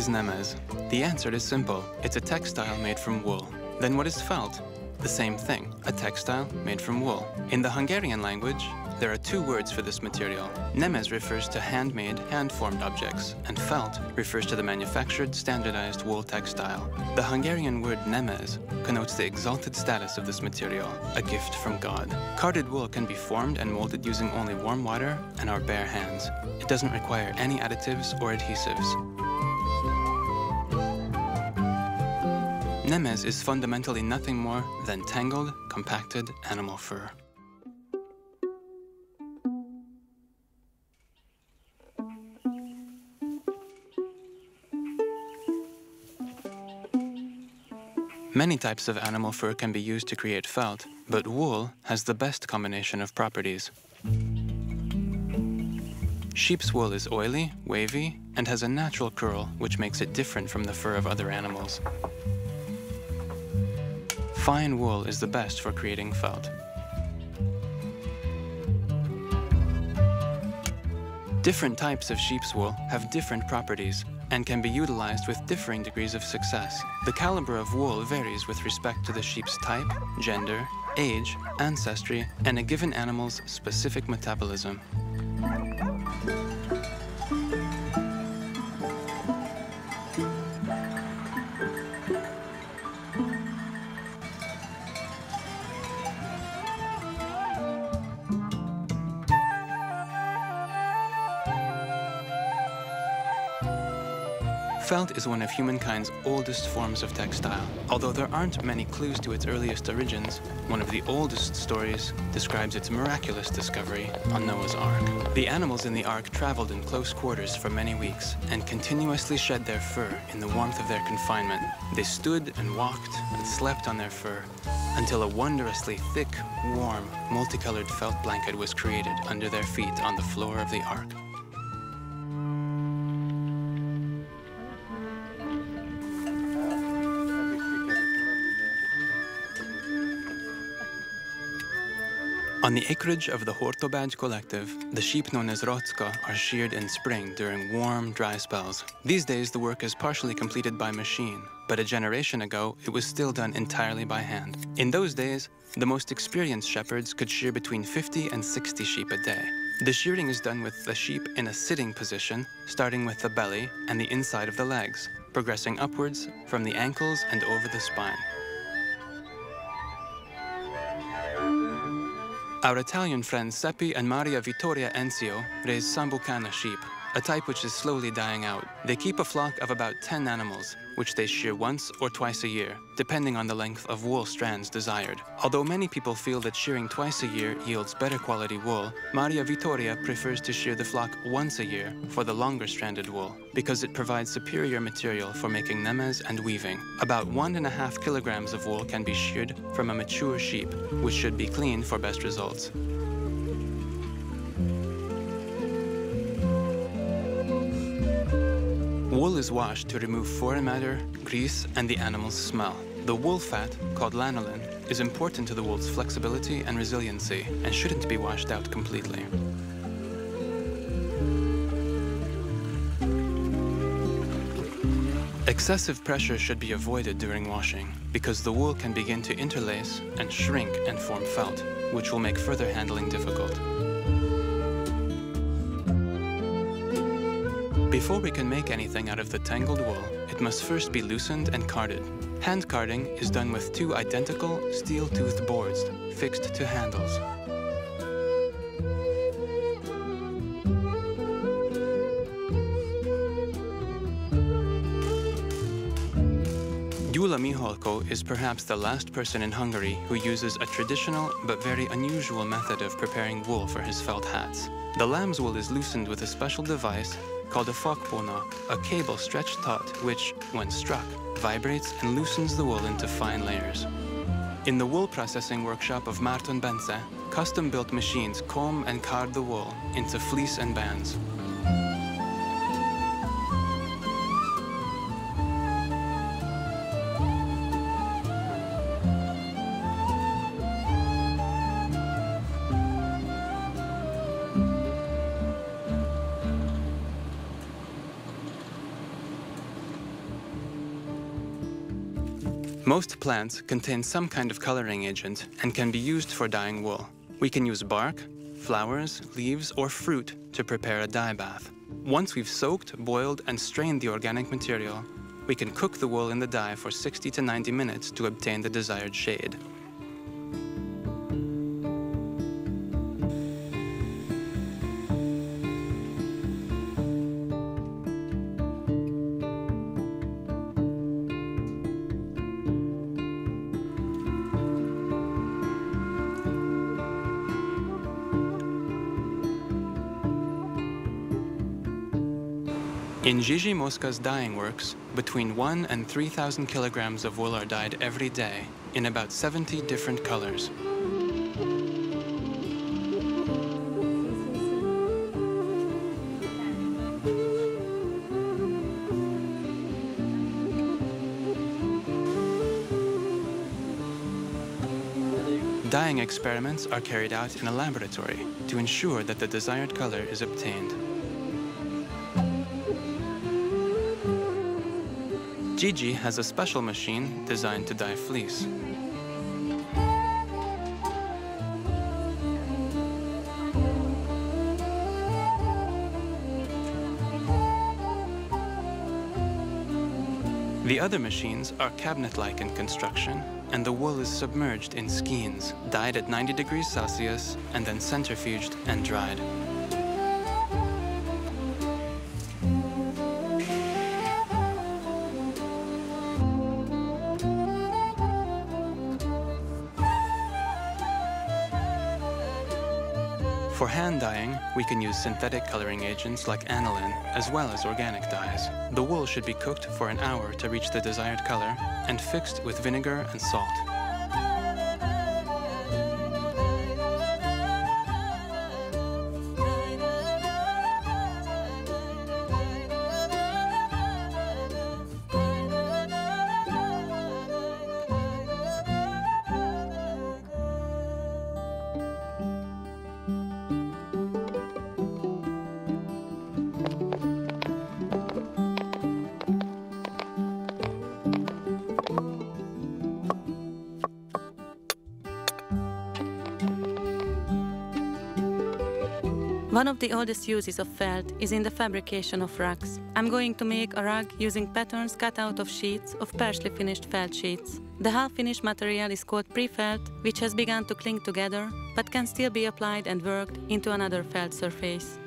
Is Nemez? The answer is simple. It's a textile made from wool. Then what is felt? The same thing, a textile made from wool. In the Hungarian language, there are two words for this material. Nemez refers to handmade, hand-formed objects, and felt refers to the manufactured, standardized wool textile. The Hungarian word nemez connotes the exalted status of this material, a gift from God. Carded wool can be formed and molded using only warm water and our bare hands. It doesn't require any additives or adhesives. Nemez is fundamentally nothing more than tangled, compacted animal fur. Many types of animal fur can be used to create felt, but wool has the best combination of properties. Sheep's wool is oily, wavy, and has a natural curl, which makes it different from the fur of other animals. Fine wool is the best for creating felt. Different types of sheep's wool have different properties, and can be utilized with differing degrees of success. The caliber of wool varies with respect to the sheep's type, gender, age, ancestry, and a given animal's specific metabolism. Is one of humankind's oldest forms of textile. Although there aren't many clues to its earliest origins, one of the oldest stories describes its miraculous discovery on Noah's Ark. The animals in the Ark traveled in close quarters for many weeks and continuously shed their fur in the warmth of their confinement. They stood and walked and slept on their fur until a wondrously thick, warm, multicolored felt blanket was created under their feet on the floor of the Ark. On the acreage of the Hortobágy collective, the sheep known as Racka are sheared in spring during warm, dry spells. These days, the work is partially completed by machine, but a generation ago, it was still done entirely by hand. In those days, the most experienced shepherds could shear between 50 and 60 sheep a day. The shearing is done with the sheep in a sitting position, starting with the belly and the inside of the legs, progressing upwards from the ankles and over the spine. Our Italian friends Seppi and Maria Vittoria Enzio raise Sambucana sheep, a type which is slowly dying out. They keep a flock of about 10 animals, which they shear once or twice a year, depending on the length of wool strands desired. Although many people feel that shearing twice a year yields better quality wool, Maria Vittoria prefers to shear the flock once a year for the longer stranded wool, because it provides superior material for making nemez and weaving. About one and a half kilograms of wool can be sheared from a mature sheep, which should be cleaned for best results. Wool is washed to remove foreign matter, grease, and the animal's smell. The wool fat, called lanolin, is important to the wool's flexibility and resiliency and shouldn't be washed out completely. Excessive pressure should be avoided during washing because the wool can begin to interlace and shrink and form felt, which will make further handling difficult. Before we can make anything out of the tangled wool, it must first be loosened and carded. Hand carding is done with two identical steel-toothed boards fixed to handles. Is perhaps the last person in Hungary who uses a traditional but very unusual method of preparing wool for his felt hats. The lamb's wool is loosened with a special device called a fogpona, a cable stretched taut which, when struck, vibrates and loosens the wool into fine layers. In the wool processing workshop of Martin Bence, custom-built machines comb and card the wool into fleece and bands. Most plants contain some kind of coloring agent and can be used for dyeing wool. We can use bark, flowers, leaves, or fruit to prepare a dye bath. Once we've soaked, boiled, and strained the organic material, we can cook the wool in the dye for 60 to 90 minutes to obtain the desired shade. In Gigi Mosca's dyeing works, between 1 and 3,000 kilograms of wool are dyed every day in about 70 different colors. Dyeing experiments are carried out in a laboratory to ensure that the desired color is obtained. Gigi has a special machine designed to dye fleece. The other machines are cabinet-like in construction, and the wool is submerged in skeins, dyed at 90 degrees Celsius, and then centrifuged and dried. For hand dyeing, we can use synthetic coloring agents like aniline, as well as organic dyes. The wool should be cooked for an hour to reach the desired color and fixed with vinegar and salt. One of the oldest uses of felt is in the fabrication of rugs. I'm going to make a rug using patterns cut out of sheets of partially finished felt sheets. The half-finished material is called pre-felt, which has begun to cling together, but can still be applied and worked into another felt surface.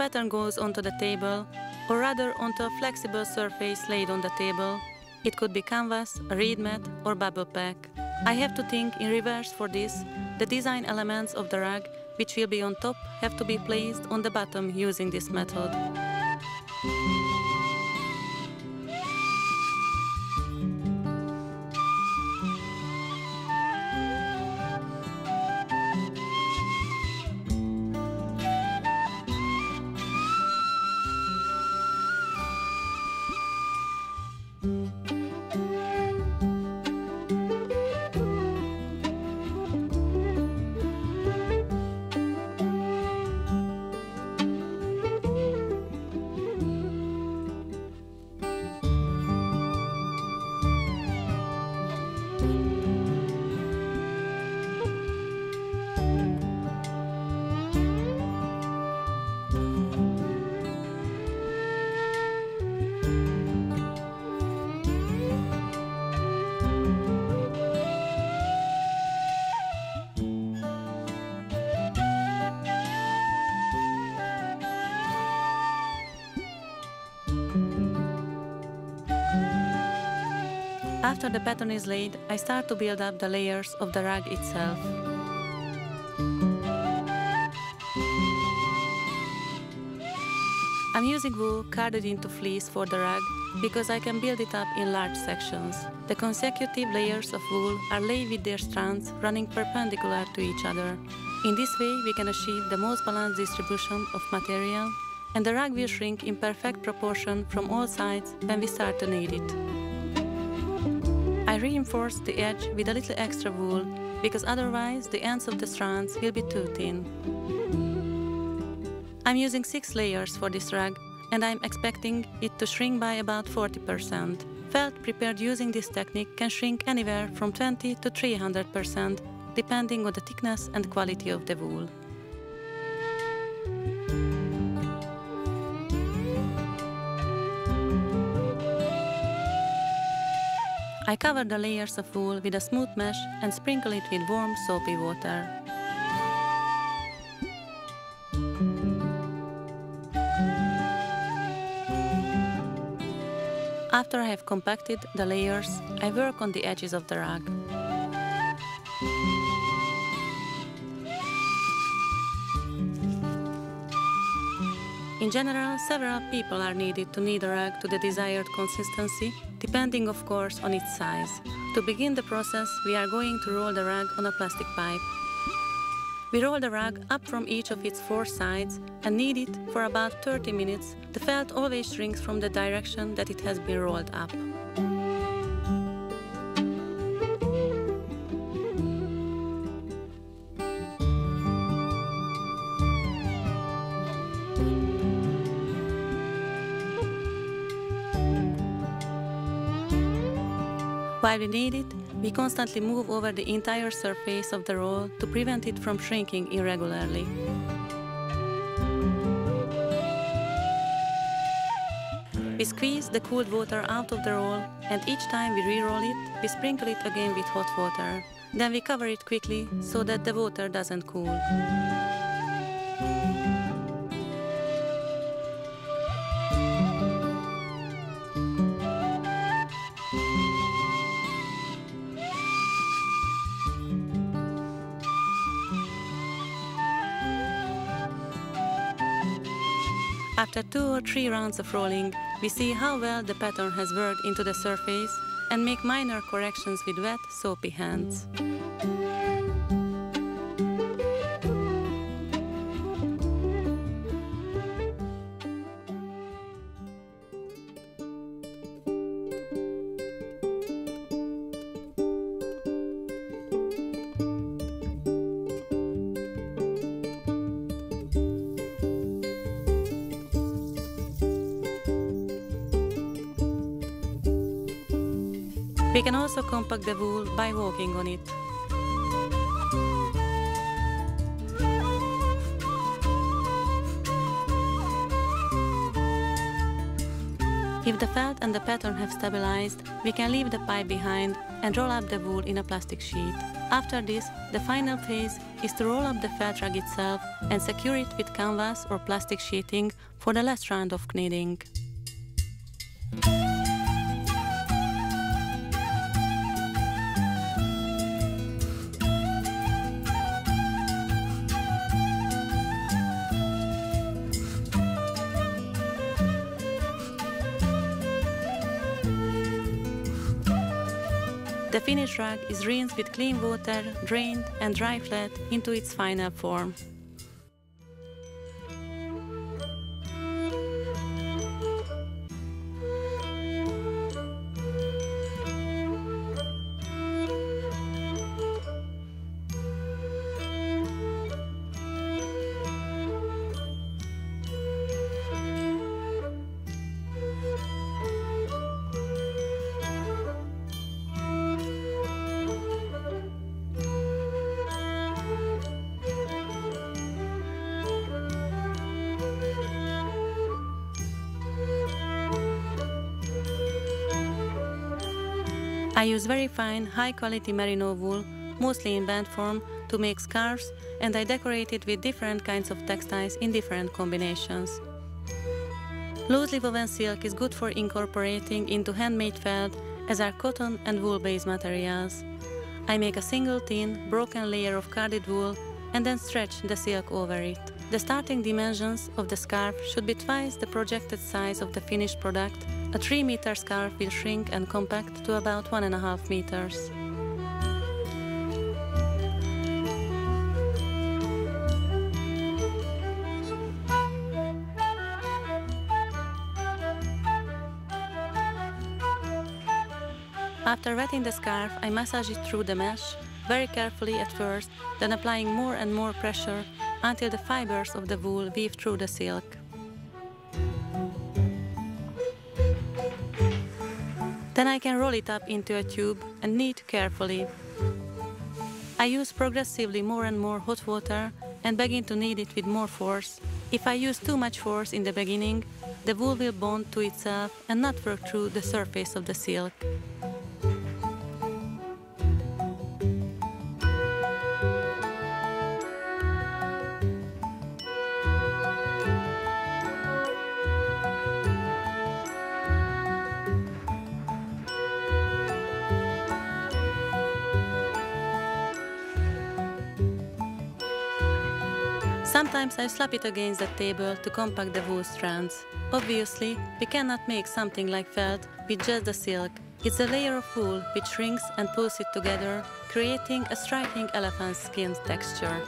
Pattern goes onto the table, or rather onto a flexible surface laid on the table. It could be canvas, a reed mat, or bubble pack. I have to think in reverse for this. The design elements of the rug, which will be on top, have to be placed on the bottom using this method. After the pattern is laid, I start to build up the layers of the rug itself. I'm using wool carded into fleece for the rug because I can build it up in large sections. The consecutive layers of wool are laid with their strands running perpendicular to each other. In this way, we can achieve the most balanced distribution of material, and the rug will shrink in perfect proportion from all sides when we start to knead it. Reinforce the edge with a little extra wool because otherwise the ends of the strands will be too thin. I'm using 6 layers for this rug and I'm expecting it to shrink by about 40%. Felt prepared using this technique can shrink anywhere from 20 to 300% depending on the thickness and quality of the wool. I cover the layers of wool with a smooth mesh and sprinkle it with warm soapy water. After I have compacted the layers, I work on the edges of the rug. In general, several people are needed to knead a rug to the desired consistency, depending of course on its size. To begin the process, we are going to roll the rug on a plastic pipe. We roll the rug up from each of its four sides and knead it for about 30 minutes. The felt always shrinks from the direction that it has been rolled up. It, we constantly move over the entire surface of the roll to prevent it from shrinking irregularly. We squeeze the cooled water out of the roll and each time we re-roll it, we sprinkle it again with hot water. Then we cover it quickly so that the water doesn't cool. After two or three rounds of rolling, we see how well the pattern has worked into the surface and make minor corrections with wet, soapy hands. Also compact the wool by walking on it. If the felt and the pattern have stabilized, we can leave the pipe behind and roll up the wool in a plastic sheet. After this, the final phase is to roll up the felt rug itself and secure it with canvas or plastic sheeting for the last round of kneading. Finished rug is rinsed with clean water, drained and dry flat into its final form. I use very fine, high quality merino wool, mostly in band form, to make scarves, and I decorate it with different kinds of textiles in different combinations. Loosely woven silk is good for incorporating into handmade felt, as are cotton and wool based materials. I make a single thin, broken layer of carded wool and then stretch the silk over it. The starting dimensions of the scarf should be twice the projected size of the finished product. A 3 meter scarf will shrink and compact to about 1.5 meters. After wetting the scarf, I massage it through the mesh, very carefully at first, then applying more and more pressure until the fibers of the wool weave through the silk. Then I can roll it up into a tube and knead carefully. I use progressively more and more hot water and begin to knead it with more force. If I use too much force in the beginning, the wool will bond to itself and not work through the surface of the silk. I slap it against the table to compact the wool strands. Obviously, we cannot make something like felt with just the silk. It's a layer of wool which shrinks and pulls it together, creating a striking elephant skin texture.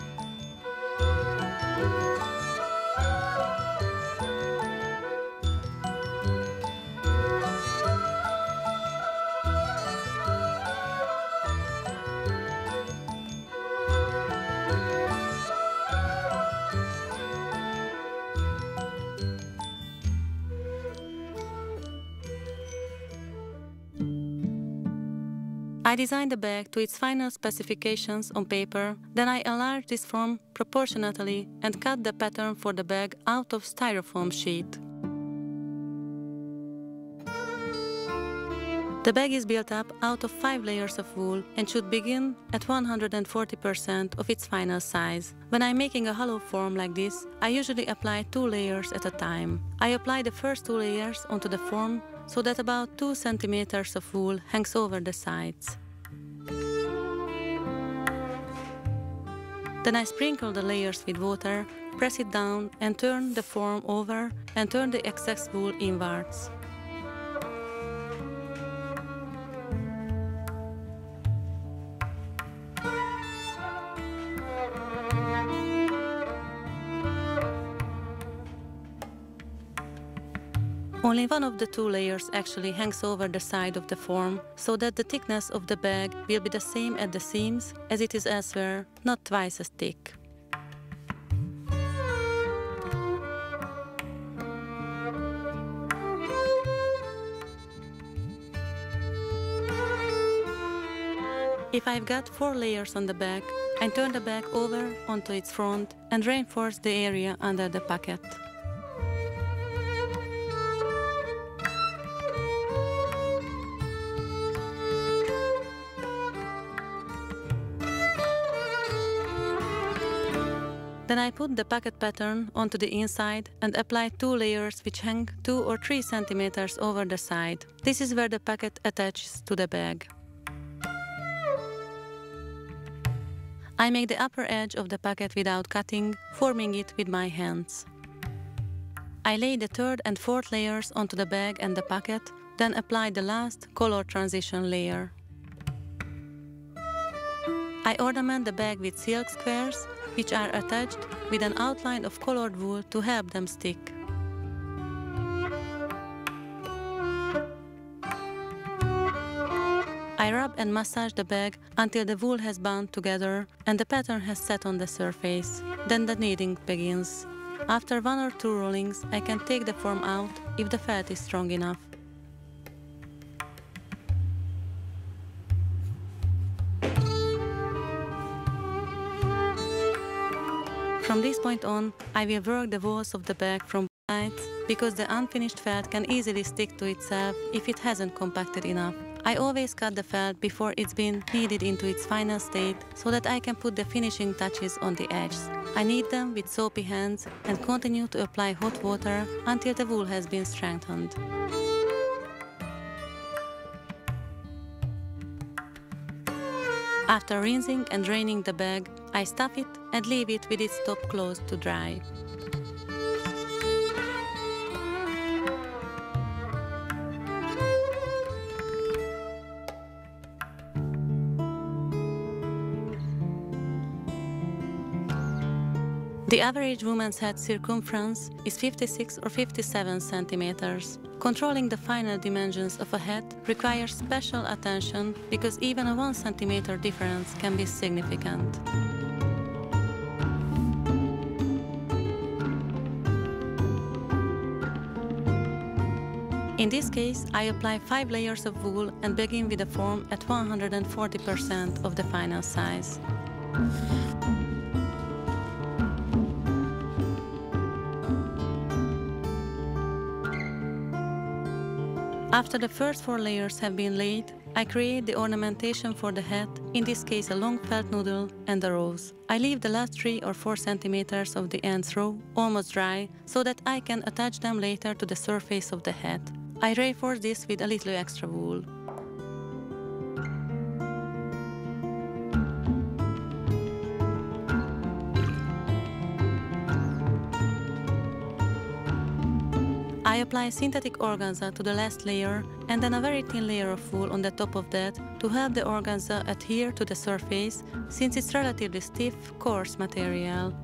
I designed the bag to its final specifications on paper, then I enlarged this form proportionately and cut the pattern for the bag out of styrofoam sheet. The bag is built up out of 5 layers of wool and should begin at 140% of its final size. When I'm making a hollow form like this, I usually apply 2 layers at a time. I apply the first 2 layers onto the form so that about 2 centimeters of wool hangs over the sides. Then I sprinkle the layers with water, press it down and turn the form over and turn the excess wool inwards. Only one of the two layers actually hangs over the side of the form, so that the thickness of the bag will be the same at the seams as it is elsewhere, not twice as thick. If I've got four layers on the back, I turn the bag over onto its front and reinforce the area under the pocket. Then I put the pocket pattern onto the inside and apply two layers which hang 2 or 3 centimeters over the side. This is where the pocket attaches to the bag. I make the upper edge of the pocket without cutting, forming it with my hands. I lay the third and fourth layers onto the bag and the pocket, then apply the last color transition layer. I ornament the bag with silk squares which are attached with an outline of colored wool to help them stick. I rub and massage the bag until the wool has bound together and the pattern has set on the surface. Then the kneading begins. After one or two rollings, I can take the form out if the felt is strong enough. From this point on, I will work the walls of the bag from sides because the unfinished felt can easily stick to itself if it hasn't compacted enough. I always cut the felt before it's been kneaded into its final state so that I can put the finishing touches on the edges. I knead them with soapy hands and continue to apply hot water until the wool has been strengthened. After rinsing and draining the bag, I stuff it and leave it with its top closed to dry. The average woman's head circumference is 56 or 57 centimeters. Controlling the final dimensions of a head requires special attention because even a 1 centimeter difference can be significant. In this case, I apply 5 layers of wool and begin with a form at 140% of the final size. After the first four layers have been laid, I create the ornamentation for the hat, in this case a long felt noodle and a rose. I leave the last 3 or 4 centimeters of the ends row almost dry so that I can attach them later to the surface of the head. I reinforce this with a little extra wool. I apply synthetic organza to the last layer and then a very thin layer of wool on the top of that to help the organza adhere to the surface since it's relatively stiff, coarse material.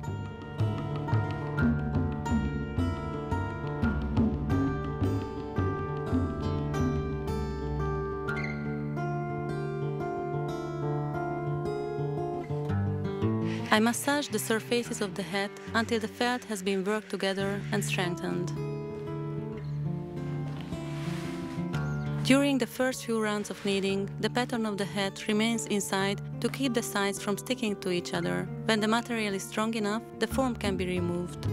I massage the surfaces of the head until the felt has been worked together and strengthened. During the first few rounds of kneading, the pattern of the head remains inside to keep the sides from sticking to each other. When the material is strong enough, the form can be removed.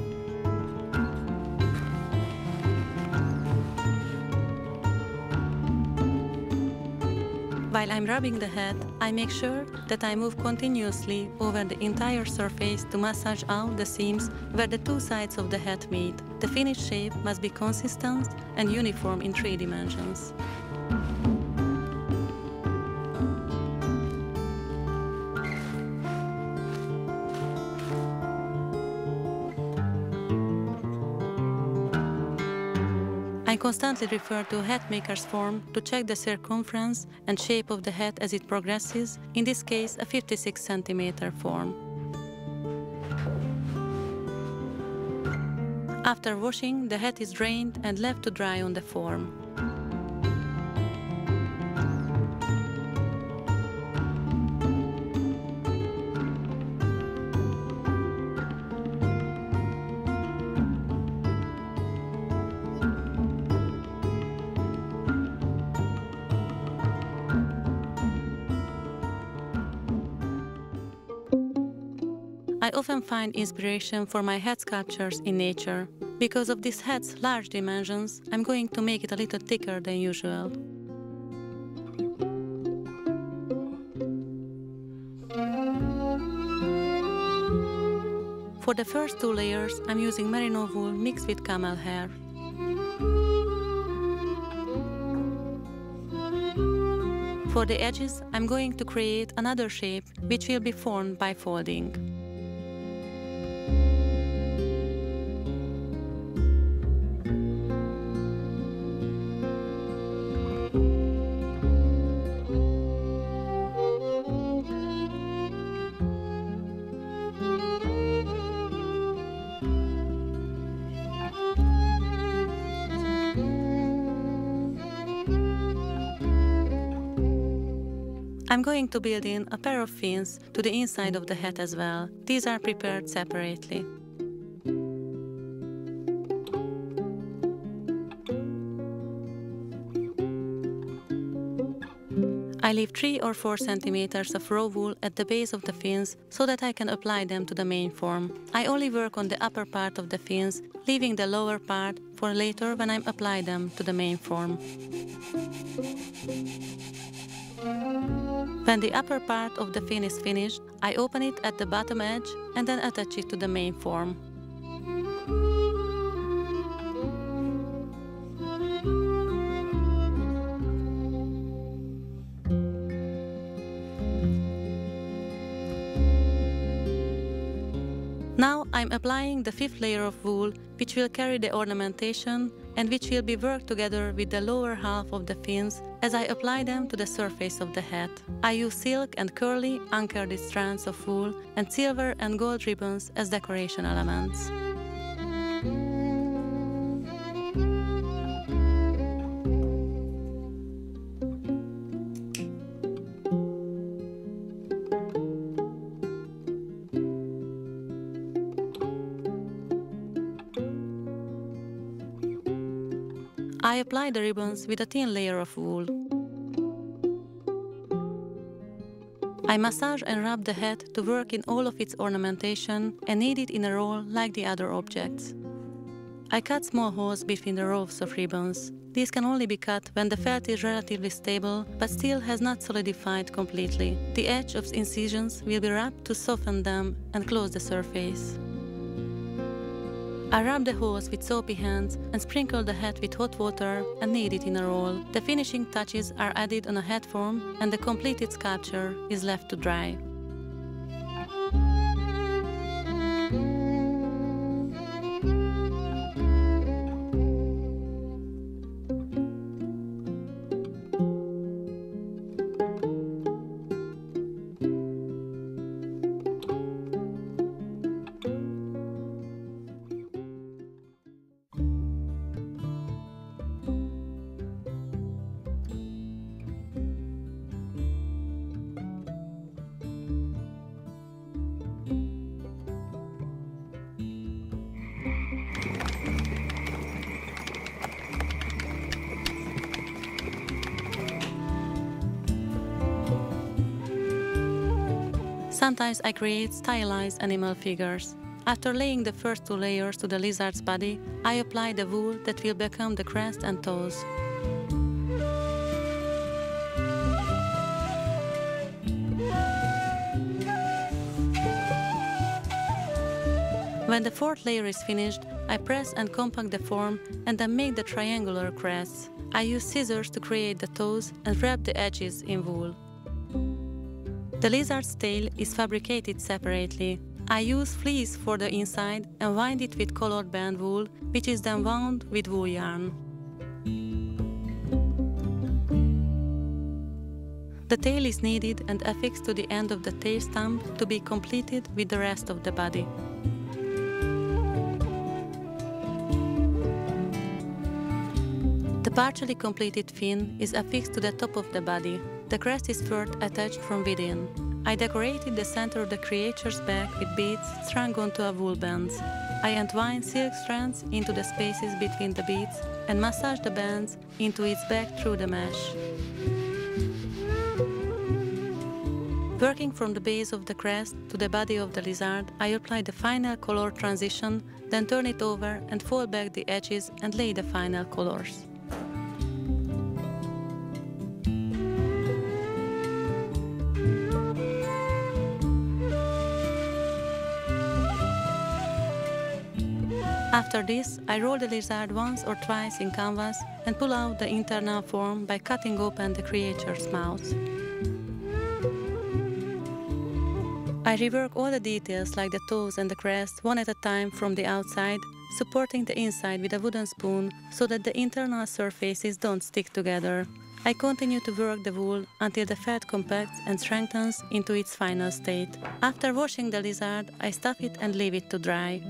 While I'm rubbing the head, I make sure that I move continuously over the entire surface to massage out the seams where the two sides of the head meet. The finished shape must be consistent and uniform in three dimensions. Constantly refer to head maker's form to check the circumference and shape of the hat as it progresses, in this case a 56 centimeter form. After washing, the hat is drained and left to dry on the form. I often find inspiration for my head sculptures in nature. Because of this head's large dimensions, I'm going to make it a little thicker than usual. For the first two layers, I'm using merino wool mixed with camel hair. For the edges, I'm going to create another shape which will be formed by folding. I'm going to build in a pair of fins to the inside of the hat as well. These are prepared separately. I leave 3 or 4 centimeters of raw wool at the base of the fins so that I can apply them to the main form. I only work on the upper part of the fins, leaving the lower part for later when I apply them to the main form. When the upper part of the fin is finished, I open it at the bottom edge and then attach it to the main form. I'm applying the fifth layer of wool, which will carry the ornamentation and which will be worked together with the lower half of the fins as I apply them to the surface of the hat. I use silk and curly, uncarded strands of wool and silver and gold ribbons as decoration elements. I apply the ribbons with a thin layer of wool. I massage and rub the head to work in all of its ornamentation and knead it in a roll like the other objects. I cut small holes between the rows of ribbons. These can only be cut when the felt is relatively stable but still has not solidified completely. The edge of incisions will be rubbed to soften them and close the surface. I rub the hose with soapy hands and sprinkle the head with hot water and knead it in a roll. The finishing touches are added on a head form and the completed sculpture is left to dry. Sometimes I create stylized animal figures. After laying the first two layers to the lizard's body, I apply the wool that will become the crest and toes. When the fourth layer is finished, I press and compact the form and then make the triangular crests. I use scissors to create the toes and wrap the edges in wool. The lizard's tail is fabricated separately. I use fleece for the inside and wind it with colored band wool, which is then wound with wool yarn. The tail is kneaded and affixed to the end of the tail stump to be completed with the rest of the body. The partially completed fin is affixed to the top of the body. The crest is first attached from within. I decorated the center of the creature's back with beads strung onto a wool band. I entwine silk strands into the spaces between the beads and massage the bands into its back through the mesh. Working from the base of the crest to the body of the lizard, I apply the final color transition, then turn it over and fold back the edges and lay the final colors. After this, I roll the lizard once or twice in canvas and pull out the internal form by cutting open the creature's mouth. I rework all the details like the toes and the crest one at a time from the outside, supporting the inside with a wooden spoon so that the internal surfaces don't stick together. I continue to work the wool until the fat compacts and strengthens into its final state. After washing the lizard, I stuff it and leave it to dry.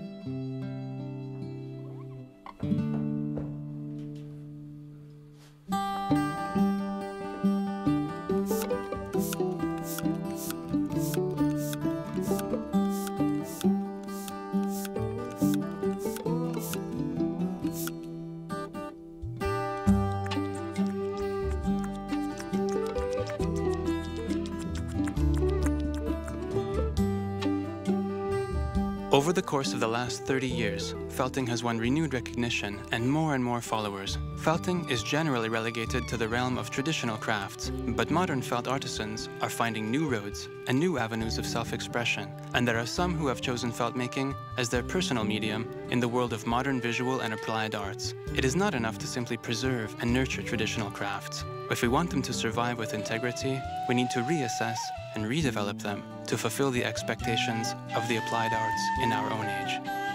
The course of the last 30 years, felting has won renewed recognition and more and more followers. Felting is generally relegated to the realm of traditional crafts, but modern felt artisans are finding new roads and new avenues of self-expression, and there are some who have chosen felt making as their personal medium in the world of modern visual and applied arts. It is not enough to simply preserve and nurture traditional crafts. If we want them to survive with integrity, we need to reassess and redevelop them to fulfill the expectations of the applied arts in our own age.